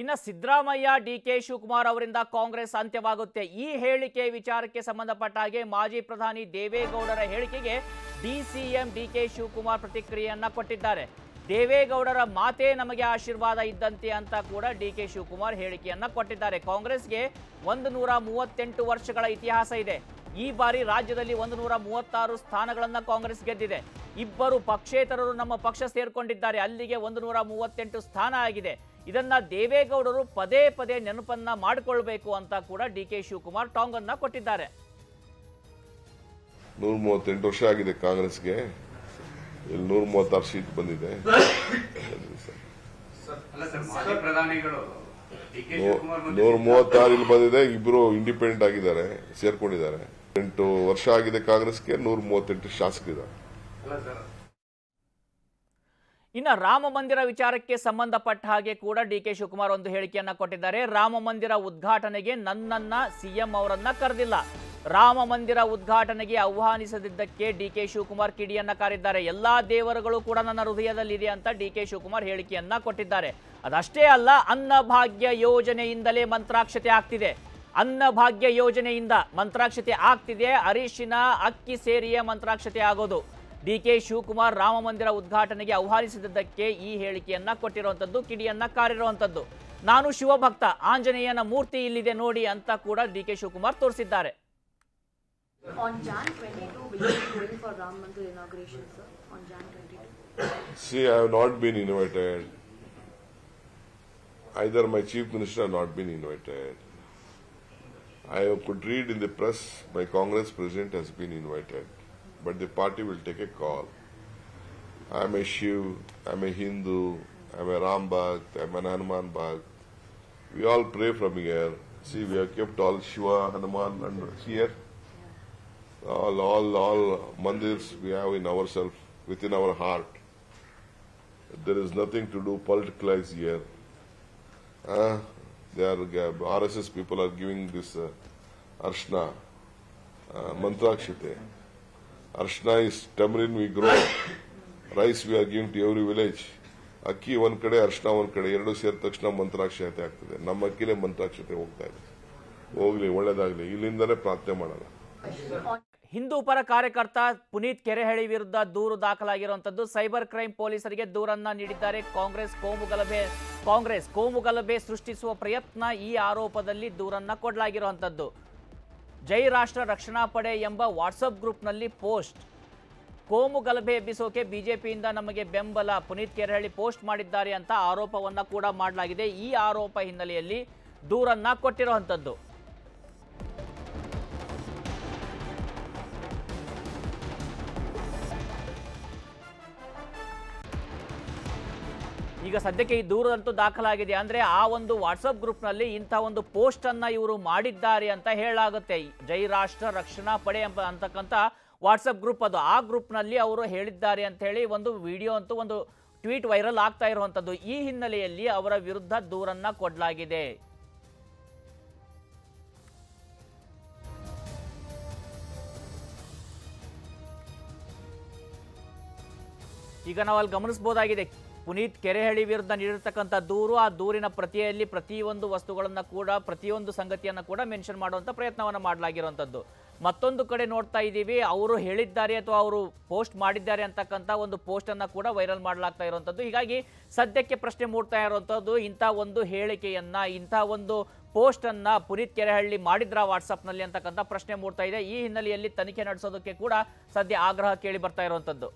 ಇನ್ನು Siddaramaiah, D K Shivakumar ಅವರಿಂದ ಕಾಂಗ್ರೆಸ್ ಅಂತ್ಯವಾಗುತ್ತೆ. ಈ ಹೇಳಿಕೆ ವಿಚಾರಕ್ಕೆ ಸಂಬಂಧಪಟ್ಟ ಹಾಗೆ ಮಾಜಿ ಪ್ರಧಾನಿ ದೇವೇಗೌಡರ ಹೇಳಿಕೆಗೆ ಡಿಸಿಎಂ ಡಿ ಕೆ ಶಿವಕುಮಾರ್ ಪ್ರತಿಕ್ರಿಯೆಯನ್ನ ಕೊಟ್ಟಿದ್ದಾರೆ. ದೇವೇಗೌಡರ ಮಾತೇ ನಮಗೆ ಆಶೀರ್ವಾದ ಇದ್ದಂತೆ ಅಂತ ಕೂಡ ಡಿ ಕೆ ಶಿವಕುಮಾರ್ ಹೇಳಿಕೆಯನ್ನ ಕೊಟ್ಟಿದ್ದಾರೆ. ಕಾಂಗ್ರೆಸ್ಗೆ ಒಂದು ನೂರ ಮೂವತ್ತೆಂಟು ವರ್ಷಗಳ ಇತಿಹಾಸ ಇದೆ. ಈ ಬಾರಿ ರಾಜ್ಯದಲ್ಲಿ ಒಂದು ನೂರ ಮೂವತ್ತಾರು ಸ್ಥಾನಗಳನ್ನು ಕಾಂಗ್ರೆಸ್ ಗೆದ್ದಿದೆ. ಇಬ್ಬರು ಪಕ್ಷೇತರರು ನಮ್ಮ ಪಕ್ಷ ಸೇರ್ಕೊಂಡಿದ್ದಾರೆ. ಅಲ್ಲಿಗೆ ಒಂದು ನೂರ ಮೂವತ್ತೆಂಟು ಸ್ಥಾನ ಆಗಿದೆ. ಇದನ್ನ ದೇವೇಗೌಡರು ಪದೇ ಪದೇ ನೆನಪನ್ನ ಮಾಡಿಕೊಳ್ಬೇಕು ಅಂತ ಕೂಡ ಡಿ ಕೆ ಶಿವಕುಮಾರ್ ಟಾಂಗ್ ಅನ್ನ ಕೊಟ್ಟಿದ್ದಾರೆ. ನೂರ ಮೂವತ್ತೆಂಟು ವರ್ಷ ಆಗಿದೆ ಕಾಂಗ್ರೆಸ್ಗೆ. ಇಲ್ಲಿ ನೂರ ಮೂವತ್ತಾರು ಸೀಟ್ ಬಂದಿದೆ. ಅಲ್ಲ ಸರ್ ಮಾಜಿ ಪ್ರಧಾನಿಗಳು ಡಿ ಕೆ ಶಿವಕುಮಾರ್ ಮುಂದೆ ನೂರ ಮೂವತ್ತಾರು ಇಲ್ಲಿ ಬಂದಿದೆ. ಇಬ್ರು ಇಂಡಿಪೆಂಡೆಂಟ್ ಆಗಿದ್ದಾರೆ ಸೇರ್ಕೊಂಡಿದ್ದಾರೆ. ಎಂಟು ವರ್ಷ ಆಗಿದೆ ಕಾಂಗ್ರೆಸ್ಗೆ ನೂರ ಮೂವತ್ತೆಂಟು ಶಾಸಕರಿದ್ದಾರೆ. ಅಲ್ಲ ಸರ್ ಇನ್ನು ರಾಮ ಮಂದಿರ ವಿಚಾರಕ್ಕೆ ಸಂಬಂಧಪಟ್ಟ ಹಾಗೆ ಕೂಡ ಡಿ ಕೆ ಶಿವಕುಮಾರ್ ಒಂದು ಹೇಳಿಕೆಯನ್ನ ಕೊಟ್ಟಿದ್ದಾರೆ. ರಾಮ ಮಂದಿರ ಉದ್ಘಾಟನೆಗೆ ನನ್ನನ್ನ ಸಿಎಂ ಅವರನ್ನ ಕರೆದಿಲ್ಲ. ರಾಮ ಮಂದಿರ ಉದ್ಘಾಟನೆಗೆ ಆಹ್ವಾನಿಸದಿದ್ದಕ್ಕೆ ಡಿ ಕೆ ಶಿವಕುಮಾರ್ ಕಿಡಿಯನ್ನ ಕಾರಿದ್ದಾರೆ. ಎಲ್ಲಾ ದೇವರುಗಳು ಕೂಡ ನನ್ನ ಹೃದಯದಲ್ಲಿದೆ ಅಂತ ಡಿ ಕೆ ಶಿವಕುಮಾರ್ ಹೇಳಿಕೆಯನ್ನ ಕೊಟ್ಟಿದ್ದಾರೆ. ಅದಷ್ಟೇ ಅಲ್ಲ ಅನ್ನಭಾಗ್ಯ ಯೋಜನೆಯಿಂದಲೇ ಮಂತ್ರಾಕ್ಷತೆ ಆಗ್ತಿದೆ. ಅನ್ನಭಾಗ್ಯ ಯೋಜನೆಯಿಂದ ಮಂತ್ರಾಕ್ಷತೆ ಆಗ್ತಿದೆ. ಅರಿಶಿನ, ಅಕ್ಕಿ ಸೇರಿಯೇ ಮಂತ್ರಾಕ್ಷತೆ ಆಗೋದು. ಡಿ ಕೆ ಶಿವಕುಮಾರ್ ರಾಮ ಮಂದಿರ ಉದ್ಘಾಟನೆಗೆ ಆಹ್ವಾನಿಸಿದ್ದಕ್ಕೆ ಈ ಹೇಳಿಕೆಯನ್ನ ಕೊಟ್ಟಿರುವಂತದ್ದು ಕಿಡಿಯನ್ನ ಕಾರಿರುವಂತದ್ದು ನಾನು ಶಿವಭಕ್ತ ಆಂಜನೇಯನ ಮೂರ್ತಿ ಇಲ್ಲಿದೆ ನೋಡಿ ಅಂತ ಕೂಡ ಡಿ ಕೆ ಶಿವಕುಮಾರ್ ತೋರಿಸಿದ್ದಾರೆ On Jan 22, will you be going for Ram Mandir inauguration, sir? On Jan 22? See, I have not been invited. Either my chief minister has not been invited. I could read in the press my Congress president has been invited, but the party will take a call. I am a Shiv, I am a Hindu, I am a Ram Bhakt, I am an Hanuman Bhakt. We all pray from here. See, we have kept all Shiva, Hanuman, and here. All, all, all mandirs we have in ourselves, within our heart. There is nothing to do politicalize here. Uh, they are RSS people are giving this uh, arshna, uh. Arshna is ಟಮ್ರಿನ್ we grow rice we are give to every village ಅಕ್ಕಿ ಒಂದ್ ಕಡೆ ಅರ್ಶನ ಒಂದ್ ಕಡೆ ಎರಡು ಸೇರಿದ ತಕ್ಷಣ ಮಂತ್ರಾಕ್ಷತೆ ಆಗ್ತದೆ ನಮ್ಮ ಅಕ್ಕಿಲೇ ಮಂತ್ರಾಕ್ಷತೆ ಹೋಗ್ತಾ ಇದೆ ಹೋಗ್ಲಿ ಒಳ್ಳೇದಾಗ್ಲಿ ಇಲ್ಲಿಂದನೇ ಪ್ರಾರ್ಥನೆ ಮಾಡೋಣ ಹಿಂದೂ ಪರ ಕಾರ್ಯಕರ್ತ ಪುನೀತ್ ಕೆರೆಹಳ್ಳಿ ವಿರುದ್ಧ ದೂರು ದಾಖಲಾಗಿರುವಂತದ್ದು ಸೈಬರ್ ಕ್ರೈಮ್ ಪೊಲೀಸರಿಗೆ ದೂರನ್ನ ನೀಡಿದ್ದಾರೆ ಕಾಂಗ್ರೆಸ್ ಕೋಮು ಗಲಭೆ ಕಾಂಗ್ರೆಸ್ ಕೋಮು ಗಲಭೆ ಸೃಷ್ಟಿಸುವ ಪ್ರಯತ್ನ ಈ ಆರೋಪದಲ್ಲಿ ದೂರನ್ನ ಕೊಡಲಾಗಿರುವಂತದ್ದು ಜೈ ರಾಷ್ಟ್ರ ರಕ್ಷಣಾ ಪಡೆ ಎಂಬ ವಾಟ್ಸಪ್ ಗ್ರೂಪ್ನಲ್ಲಿ ಪೋಸ್ಟ್. ಕೋಮು ಗಲಭೆ ಎಬ್ಬಿಸೋಕೆ ಬಿಜೆಪಿಯಿಂದ ನಮಗೆ ಬೆಂಬಲ. ಪುನೀತ್ ಕೆರಹಳ್ಳಿ ಪೋಸ್ಟ್ ಮಾಡಿದ್ದಾರೆ ಅಂತ ಆರೋಪವನ್ನು ಕೂಡ ಮಾಡಲಾಗಿದೆ. ಈ ಆರೋಪ ಹಿನ್ನೆಲೆಯಲ್ಲಿ ದೂರನ್ನ ಕೊಟ್ಟಿರುವಂತದ್ದು ಈಗ ಸದ್ಯಕ್ಕೆ ಈ ದೂರದಂತೂ ದಾಖಲಾಗಿದೆ. ಅಂದ್ರೆ ಆ ಒಂದು ವಾಟ್ಸಪ್ ಗ್ರೂಪ್ನಲ್ಲಿ ಇಂಥ ಒಂದು ಪೋಸ್ಟ್ ಅನ್ನ ಇವರು ಮಾಡಿದ್ದಾರೆ ಅಂತ ಹೇಳಲಾಗುತ್ತೆ. ಜೈ ರಾಷ್ಟ್ರ ರಕ್ಷಣಾ ಪಡೆ ಎಂಬ ಅಂತಕ್ಕಂಥ ವಾಟ್ಸಪ್ ಗ್ರೂಪ್ ಅದು. ಆ ಗ್ರೂಪ್ನಲ್ಲಿ ಅವರು ಹೇಳಿದ್ದಾರೆ ಅಂತ ಹೇಳಿ ಒಂದು ವಿಡಿಯೋ ಅಂತೂ ಒಂದು ಟ್ವೀಟ್ ವೈರಲ್ ಆಗ್ತಾ ಇರುವಂಥದ್ದು. ಈ ಹಿನ್ನೆಲೆಯಲ್ಲಿ ಅವರ ವಿರುದ್ಧ ದೂರನ್ನ ಕೊಡಲಾಗಿದೆ. ಈಗ ನಾವು ಅಲ್ಲಿ ಗಮನಿಸಬಹುದಾಗಿದೆ ಪುನೀತ್ ಕೆರೆಹಳ್ಳಿ ವಿರುದ್ಧ ನೀಡಿರ್ತಕ್ಕಂಥ ದೂರು, ಆ ದೂರಿನ ಪ್ರತಿಯಲ್ಲಿ ಪ್ರತಿಯೊಂದು ವಸ್ತುಗಳನ್ನು ಕೂಡ, ಪ್ರತಿಯೊಂದು ಸಂಗತಿಯನ್ನು ಕೂಡ ಮೆನ್ಷನ್ ಮಾಡುವಂಥ ಪ್ರಯತ್ನವನ್ನು ಮಾಡಲಾಗಿರುವಂಥದ್ದು. ಮತ್ತೊಂದು ಕಡೆ ನೋಡ್ತಾ ಇದ್ದೀವಿ, ಅವರು ಹೇಳಿದ್ದಾರೆ ಅಥವಾ ಅವರು ಪೋಸ್ಟ್ ಮಾಡಿದ್ದಾರೆ ಅಂತಕ್ಕಂಥ ಒಂದು ಪೋಸ್ಟನ್ನು ಕೂಡ ವೈರಲ್ ಮಾಡಲಾಗ್ತಾ ಇರುವಂಥದ್ದು. ಹೀಗಾಗಿ ಸದ್ಯಕ್ಕೆ ಪ್ರಶ್ನೆ ಮೂಡ್ತಾ ಇರುವಂಥದ್ದು, ಇಂಥ ಒಂದು ಹೇಳಿಕೆಯನ್ನು, ಇಂಥ ಒಂದು ಪೋಸ್ಟನ್ನು ಪುನೀತ್ ಕೆರೆಹಳ್ಳಿ ಮಾಡಿದ್ರ ವಾಟ್ಸಪ್ನಲ್ಲಿ ಅಂತಕ್ಕಂಥ ಪ್ರಶ್ನೆ ಮೂಡ್ತಾ ಇದೆ. ಈ ಹಿನ್ನೆಲೆಯಲ್ಲಿ ತನಿಖೆ ನಡೆಸೋದಕ್ಕೆ ಕೂಡ ಸದ್ಯ ಆಗ್ರಹ ಕೇಳಿ ಬರ್ತಾ ಇರುವಂಥದ್ದು.